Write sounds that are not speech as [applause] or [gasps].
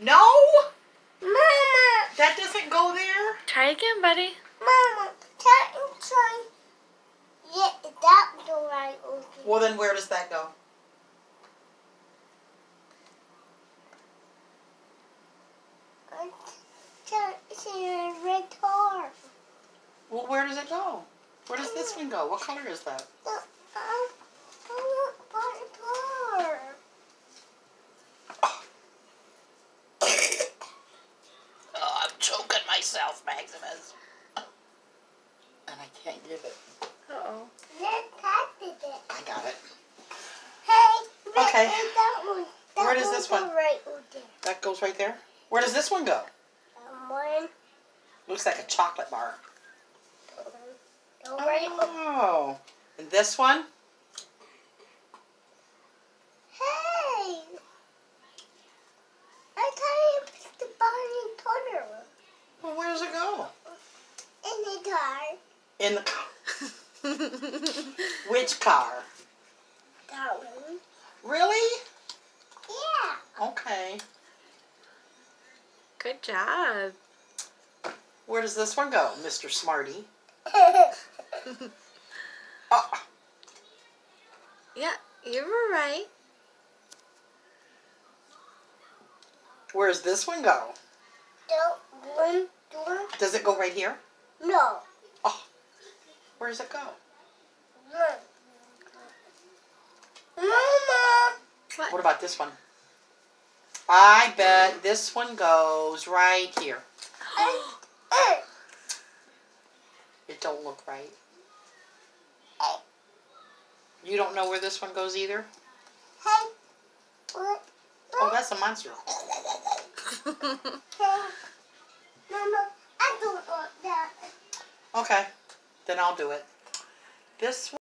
No? Mama, That doesn't go there? Try again, buddy. Mama, try and try. Yeah, that the right one. Well, then where does that go? I a red car. Well, where does it go? Where does this mm. one go? What color is that? No, I, I want my car. Oh, I'm choking myself, Maximus. And I can't give it. Uh-oh. Let's pass it. I got it. Hey, red Okay. that one. That Where does this one- Right there. That goes right there. Where does this one go? Um, one. Looks like a chocolate bar. Right. Oh. And this one? Hey! I thought it was the Bonnie Potter Well, where does it go? in the car. In the car. Which car? That one. Really? Yeah. Okay. Good job. Where does this one go, Mr. Smarty? Oh, [laughs] Yeah, you were right. Where does this one go? the one door. Does it go right here? No. Where does it go? Mama. What about this one? I bet this one goes right here. [gasps] It don't look right. You don't know where this one goes either? Oh, that's a monster. [laughs] Mama, I don't want that. Okay, then I'll do it. This